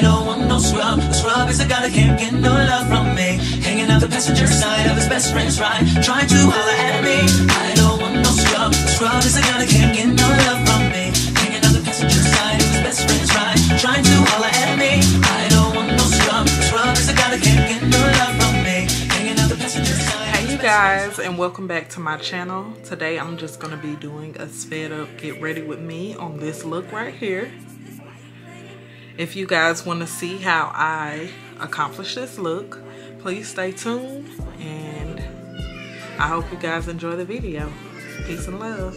I don't want no scrub. A scrub is a guy that can't get no love from me. Hanging out the passenger side of his best friend's ride, trying to holler at me. I don't want no scrub. A scrub is a guy that can't get no love from me. Hanging out the passenger side of his best friend's ride, trying to holler at me. I don't want no scrub. A scrub is a guy that can't get no love from me. Hanging out the passenger side. Hey you guys, and welcome back to my channel. Today I'm just gonna be doing a sped up get ready with me on this look right here. If you guys want to see how I accomplish this look, please stay tuned and I hope you guys enjoy the video. Peace and love.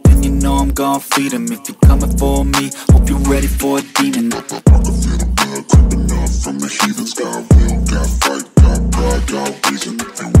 know I'm gon' feed them If you're coming for me, hope you're ready for a demon I can feel the blood creeping up from the heathens. Got will, got fight, got pride, got reason.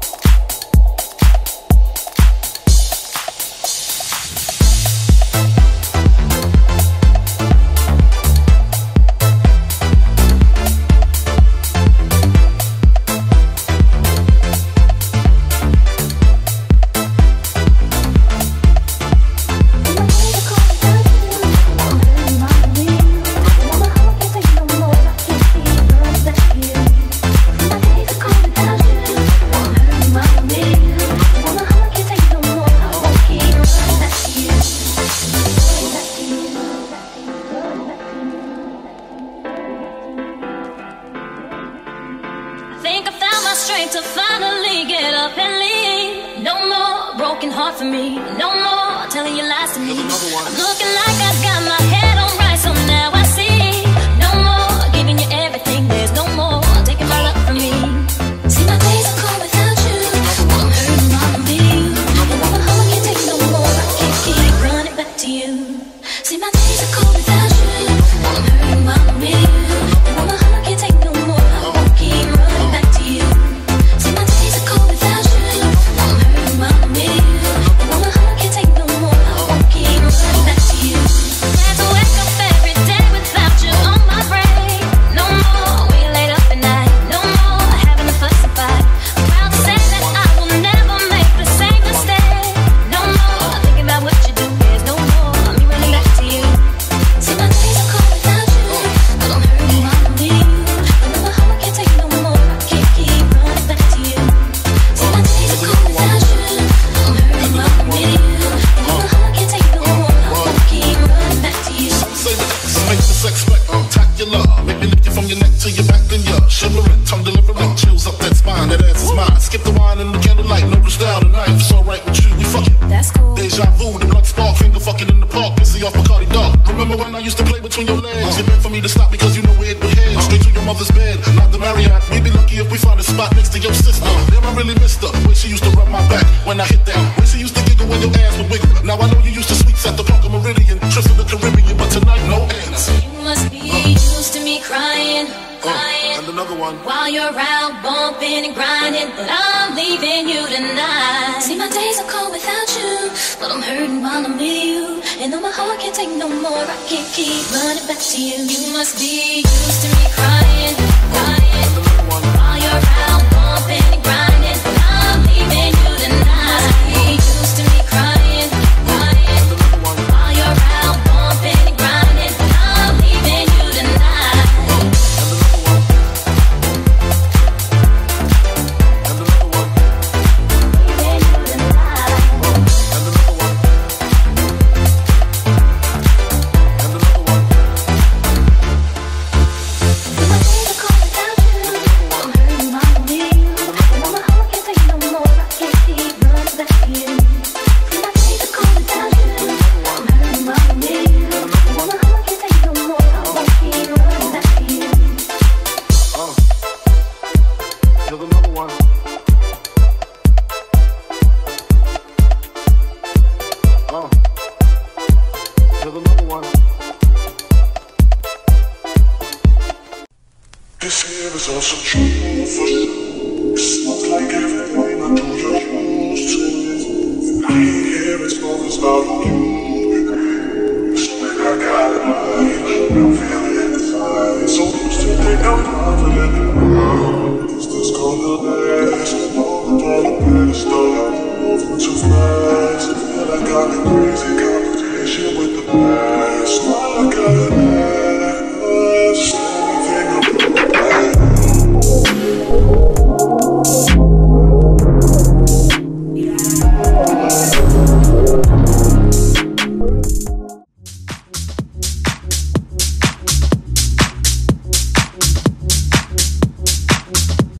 working hard for me. No more telling you lies to me. I'm looking like I got my head on. mother's bed, not the Marriott. We'd be lucky if we found a spot next to your sister. Damn, I really missed her when she used to rub my back when I hit while you're out bumping and grinding. But I'm leaving you tonight. See, my days are cold without you, but I'm hurting while I'm with you. And though my heart can't take no more, I can't keep running back to you. You must be used to me crying.